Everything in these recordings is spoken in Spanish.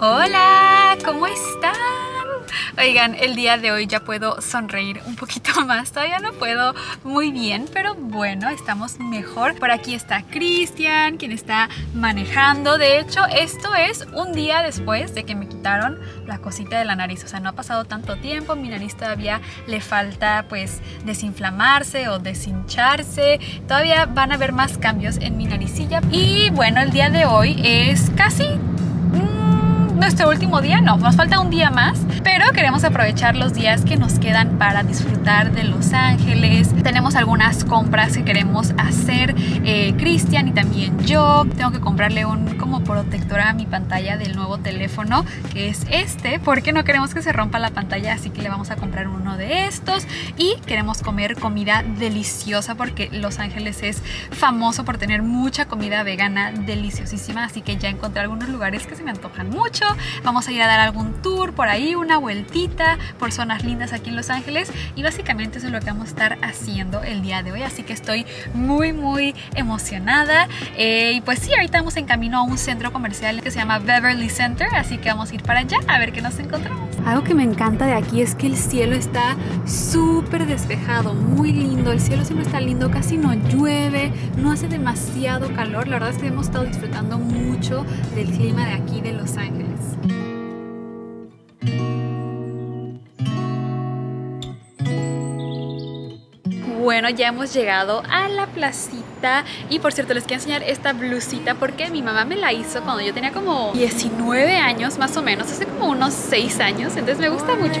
Hola, ¿cómo están? Oigan, el día de hoy ya puedo sonreír un poquito más. Todavía no puedo muy bien, pero bueno, estamos mejor. Por aquí está Cristian, quien está manejando. De hecho, esto es un día después de que me quitaron la cosita de la nariz. O sea, no ha pasado tanto tiempo. Mi nariz todavía le falta pues desinflamarse o deshincharse. Todavía van a haber más cambios en mi naricilla. Y bueno, el día de hoy es casi nuestro último día, no, nos falta un día más, pero queremos aprovechar los días que nos quedan para disfrutar de Los Ángeles. Tenemos algunas compras que queremos hacer, eh, Cristian y también yo. Tengo que comprarle un como protector a mi pantalla del nuevo teléfono, que es este, porque no queremos que se rompa la pantalla, así que le vamos a comprar uno de estos. Y queremos comer comida deliciosa, porque Los Ángeles es famoso por tener mucha comida vegana deliciosísima, así que ya encontré algunos lugares que se me antojan mucho. Vamos a ir a dar algún tour por ahí, una vueltita por zonas lindas aquí en Los Ángeles y básicamente eso es lo que vamos a estar haciendo el día de hoy. Así que estoy muy, muy emocionada. Eh, y pues sí, ahorita vamos en camino a un centro comercial que se llama Beverly Center, así que vamos a ir para allá a ver qué nos encontramos. Algo que me encanta de aquí es que el cielo está súper despejado, muy lindo. El cielo siempre está lindo, casi no llueve, no hace demasiado calor. La verdad es que hemos estado disfrutando mucho del clima de aquí de Los Ángeles. Bueno, ya hemos llegado a la placita. Y por cierto les quiero enseñar esta blusita porque mi mamá me la hizo cuando yo tenía como 19 años más o menos, hace como unos 6 años, entonces me gusta mucho.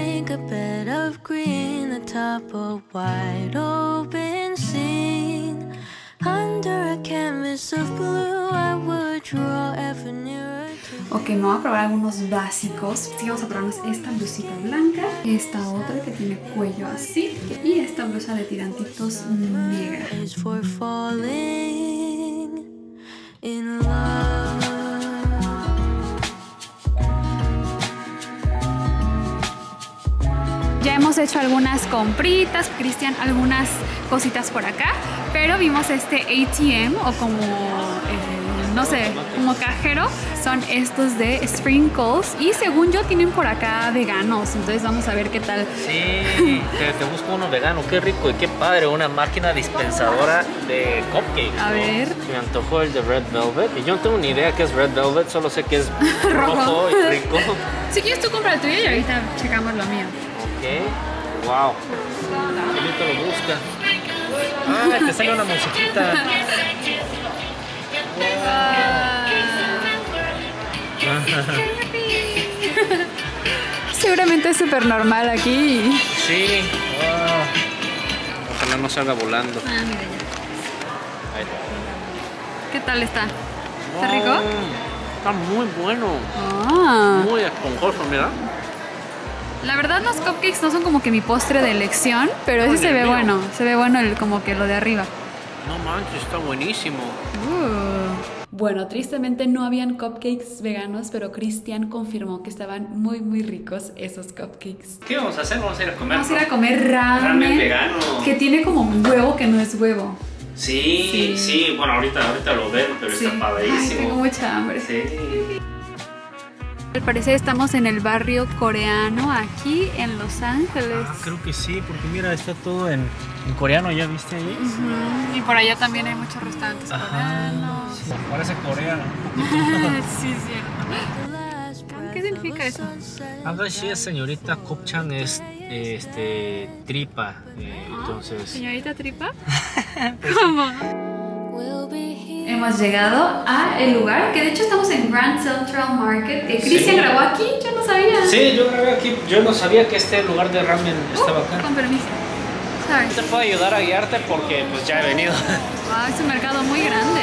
Ok, me voy a probar algunos básicos. Sí, vamos a probarnos esta blusita blanca, esta otra que tiene cuello así y esta blusa de tirantitos negra. Ya hemos hecho algunas compritas, Cristian algunas cositas por acá, pero vimos este ATM o como... Eh, no sé, como cajero, son estos de Sprinkles. Y según yo, tienen por acá veganos. Entonces vamos a ver qué tal. Sí, te, busco uno vegano. Qué rico y qué padre. Una máquina dispensadora de cupcakes. A ver. Me antojó el de Red Velvet. Y yo no tengo ni idea qué es Red Velvet, solo sé que es rojo, y rico. Si quieres, tú compra el tuyo y ahorita checamos lo mío. Ok. Wow. Qué lo busca. Ah, te sale una musiquita. Seguramente es súper normal aquí. Sí. Ojalá no salga volando. Ah, mira ya. ¿Qué tal está? ¿Está rico? Está muy bueno. Ah. Muy esponjoso, mira. La verdad los cupcakes no son como que mi postre de elección, pero ese se ve bueno. Se ve bueno el, como que lo de arriba. No manches, está buenísimo. Bueno, tristemente no habían cupcakes veganos, pero Cristian confirmó que estaban muy, muy ricos esos cupcakes. ¿Qué vamos a hacer? Vamos a ir a comer. Vamos a ir a comer ramen. vegano. Que tiene como un huevo que no es huevo. Sí, sí, bueno, ahorita, ahorita lo ven, pero está padrísimo. Ay, tengo mucha hambre. Sí. Al parecer estamos en el barrio coreano aquí en Los Ángeles. Ah, creo que sí, porque mira, está todo en, en coreano, ¿ya viste ahí? Y por allá también hay muchos restaurantes coreanos. Parece coreano. sí, cierto. ¿Qué significa eso? sí, señorita Kopchan es este tripa, eh, Ah, entonces. ¿Señorita tripa? ¿Cómo? Hemos llegado a el lugar, que de hecho estamos en Grand Central Market, que Cristian Sí. grabó aquí, yo no sabía. Sí, yo grabé aquí, yo no sabía que este lugar de ramen estaba acá. Con permiso. Sorry. Te puedo ayudar a guiarte porque pues ya he venido. Wow, es un mercado muy grande.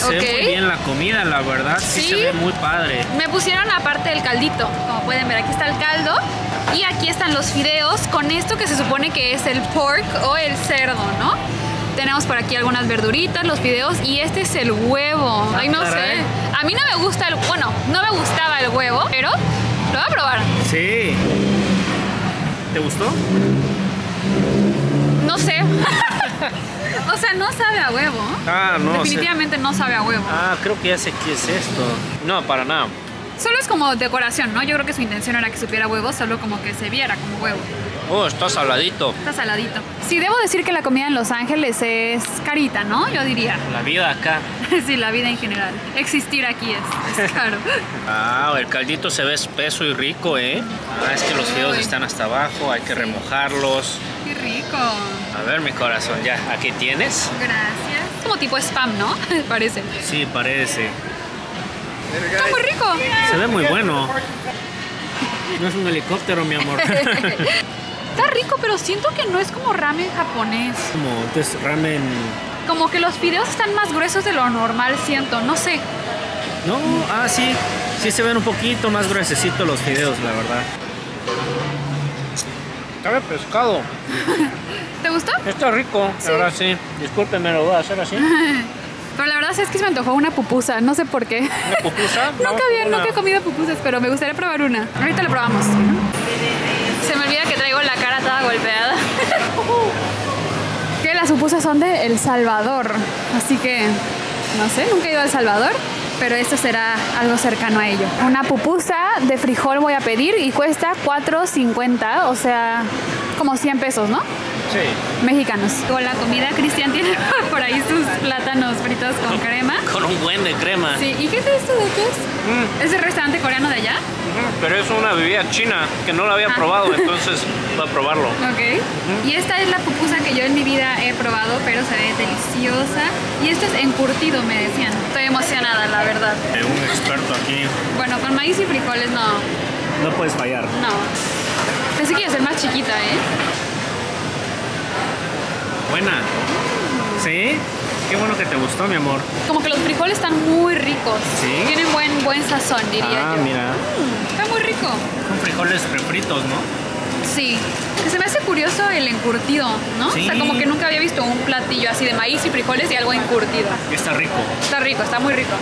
Se ve muy bien la comida, la verdad. Sí, Sí. se ve muy padre. Me pusieron aparte el caldito, como pueden ver, aquí está el caldo y aquí están los fideos con esto que se supone que es el pork o el cerdo, ¿no? Tenemos por aquí algunas verduritas, los fideos y este es el huevo. Ay, no sé. A mí no me gusta el, bueno, no me gustaba el huevo, pero lo voy a probar. Sí. ¿Te gustó? No sé. o sea, no sabe a huevo. Ah, no. Definitivamente no sabe a huevo. Ah, creo que ya sé qué es esto. No, para nada. Solo es como decoración, ¿no? Yo creo que su intención era que supiera huevo, solo como que se viera como huevo. Oh, está saladito. Está saladito. Sí, debo decir que la comida en Los Ángeles es carita, ¿no? Yo diría. La vida acá. sí, la vida en general. Existir aquí es, es caro. Ah, el caldito se ve espeso y rico, ¿eh? Ah, es que los fideos están hasta abajo, hay que remojarlos. Rico. A ver, mi corazón, ya, aquí tienes. Gracias. Como tipo spam, ¿no? Parece. Sí, parece. Está muy rico. Se ve muy bueno. No es un helicóptero, mi amor. Está rico, pero siento que no es como ramen japonés. Como entonces ramen. Como que los fideos están más gruesos de lo normal, siento. No sé. No, ah, sí. Sí se ven un poquito más gruesecitos los fideos, la verdad. Sabe pescado. ¿Te gustó? Está rico, Sí. la verdad sí. Discúlpeme, lo voy a hacer así. Pero la verdad es que se me antojó una pupusa, no sé por qué. ¿Una pupusa? Nunca había, una. nunca he comido pupusas, pero me gustaría probar una. Ahorita lo probamos. Se me olvida que traigo la cara toda golpeada. que las pupusas son de El Salvador. Así que, no sé, nunca he ido a El Salvador. Pero esto será algo cercano a ello. Una pupusa de frijol voy a pedir y cuesta 4.50, o sea, como 100 pesos, ¿no? Sí. Mexicanos. Con la comida, Cristian tiene por ahí plátanos fritos con crema. Con un buen de crema. Sí, ¿y qué es esto de qué es? Mm, ¿Es el restaurante coreano de allá? mm, pero es una bebida china que no la había Ah. probado, entonces voy a probarlo. Ok. Y esta es la pupusa que yo en mi vida he probado, pero se ve deliciosa. Y esto es encurtido, me decían. Estoy emocionada, la verdad. Eh, un experto aquí. Bueno, con maíz y frijoles no, No puedes fallar. no. Pensé que iba a ser más chiquita, ¿eh? Buena. ¿Sí? Qué bueno que te gustó, mi amor. Como que los frijoles están muy ricos. ¿Sí? Tienen buen, buen sazón, diría ah, yo. mira. Mm, está muy rico. Son frijoles refritos, ¿no? Sí. Se me hace curioso el encurtido, ¿no? Sí. O sea, como que nunca había visto un platillo así de maíz y frijoles y algo encurtido. Está rico. Está rico, está muy rico.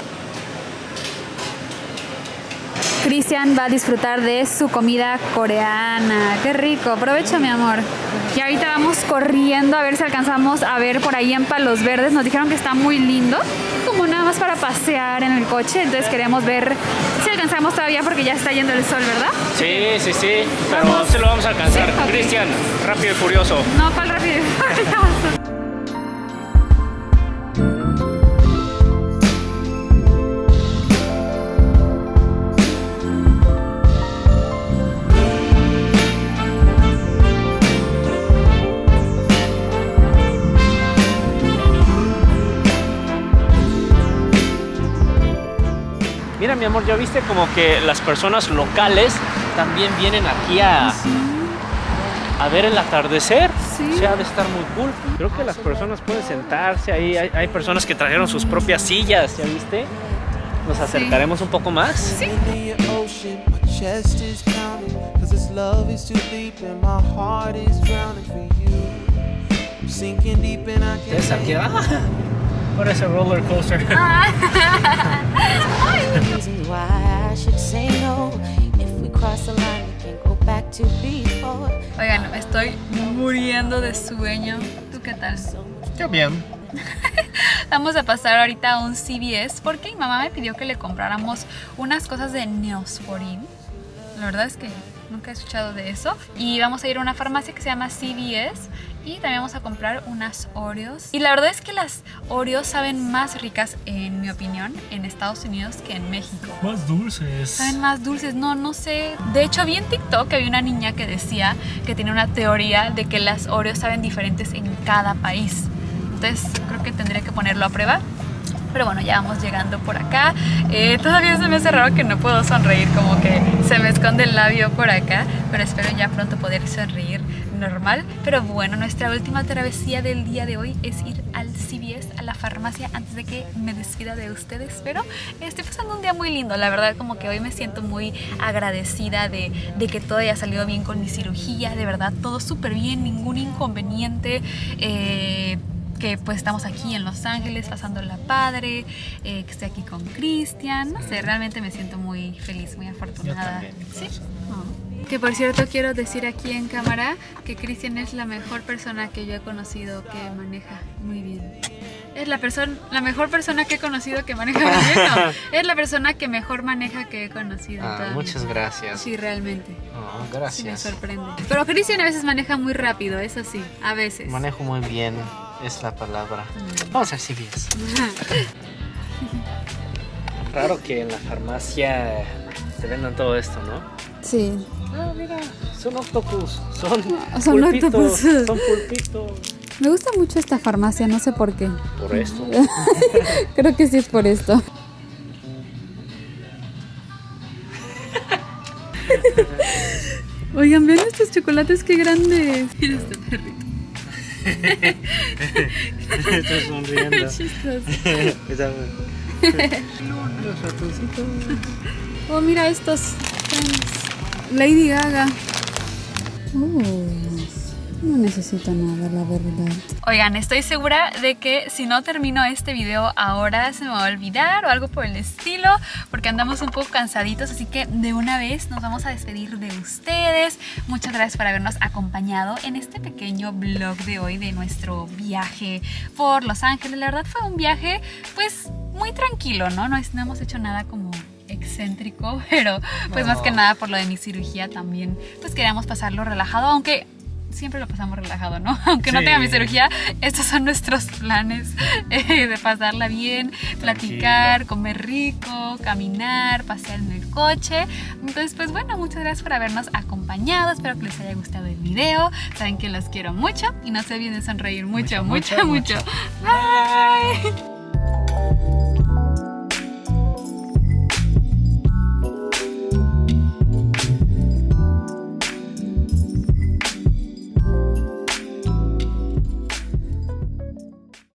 Cristian va a disfrutar de su comida coreana. Qué rico, aprovecha mi amor. Y ahorita vamos corriendo a ver si alcanzamos a ver por ahí en Palos Verdes. Nos dijeron que está muy lindo, como nada más para pasear en el coche. Entonces queremos ver si alcanzamos todavía porque ya está yendo el sol, ¿verdad? Sí, sí, sí. Pero Vamos. se lo vamos a alcanzar. Sí. Cristian, rápido y furioso. No, para el rápido y furioso. Mira, mi amor, ¿ya viste como que las personas locales también vienen aquí a, a ver el atardecer? Sí. O sea, ha de estar muy cool. Creo que las personas pueden sentarse ahí. Hay, hay personas que trajeron sus propias sillas, ¿ya viste? Nos acercaremos un poco más. Sí. in chest is Parece roller coaster. reasons why I should say no. If we cross the line, we can go back to before. Oigan, estoy muriendo de sueño. ¿Tú qué tal? Qué bien. Vamos a pasar ahorita a un CVS porque mi mamá me pidió que le compráramos unas cosas de Neosporin. La verdad es que nunca he escuchado de eso. Y vamos a ir a una farmacia que se llama CVS y también vamos a comprar unas Oreos. Y la verdad es que las Oreos saben más ricas, en mi opinión, en Estados Unidos que en México. Más dulces. Saben más dulces, no, no sé. De hecho, vi en TikTok que había una niña que decía que tiene una teoría de que las Oreos saben diferentes en cada país. Entonces, creo que tendría que ponerlo a prueba. Pero bueno, ya vamos llegando por acá. Eh, todavía se me hace raro que no puedo sonreír, como que se me esconde el labio por acá. Pero espero ya pronto poder sonreír normal. Pero bueno, nuestra última travesía del día de hoy es ir al CVS, a la farmacia antes de que me despida de ustedes, pero estoy pasando un día muy lindo, la verdad como que hoy me siento muy agradecida de, de que todo haya salido bien con mi cirugía, de verdad todo súper bien, ningún inconveniente. Eh, que pues estamos aquí en Los Ángeles pasando la padre, eh, que estoy aquí con Cristian, no sé, realmente me siento muy feliz, muy afortunada. también. Sí. Oh. Que por cierto quiero decir aquí en cámara que Cristian es la mejor persona que yo he conocido que maneja muy bien. Es la persona, la mejor persona que he conocido que maneja muy bien. no, es la persona que mejor maneja que he conocido. Ah, muchas gracias. Sí, realmente. Oh, Sí, me gracias. sorprende. Pero Cristian a veces maneja muy rápido, eso sí, a veces. Manejo muy bien, es la palabra. Mm. Vamos a ver. Raro que en la farmacia te vendan todo esto, ¿no? Sí. Ah, mira, son octopus, son, Son pulpitos, octopus. son pulpitos. Me gusta mucho esta farmacia, no sé por qué. Por esto. Creo que sí es por esto. Oigan, vean estos chocolates, qué grandes. Mira este perrito. Estoy sonriendo. Los ratoncitos. Oh, mira estos. Lady Gaga. No necesito nada, la verdad. Oigan, estoy segura de que si no termino este video ahora se me va a olvidar o algo por el estilo, porque andamos un poco cansaditos, así que de una vez nos vamos a despedir de ustedes. Muchas gracias por habernos acompañado en este pequeño vlog de hoy de nuestro viaje por Los Ángeles. La verdad fue un viaje pues muy tranquilo, ¿no? No, es- no hemos hecho nada como excéntrico, pero pues más que nada por lo de mi cirugía también, pues queríamos pasarlo relajado, aunque siempre lo pasamos relajado, ¿no? Aunque no Sí. tenga mi cirugía, estos son nuestros planes eh, de pasarla bien, platicar, comer rico, caminar, pasear en el coche. Entonces, pues bueno, muchas gracias por habernos acompañado. Espero que les haya gustado el video. Saben que los quiero mucho y no se olviden de sonreír mucho, mucho, Mucho, mucho. mucho. Bye.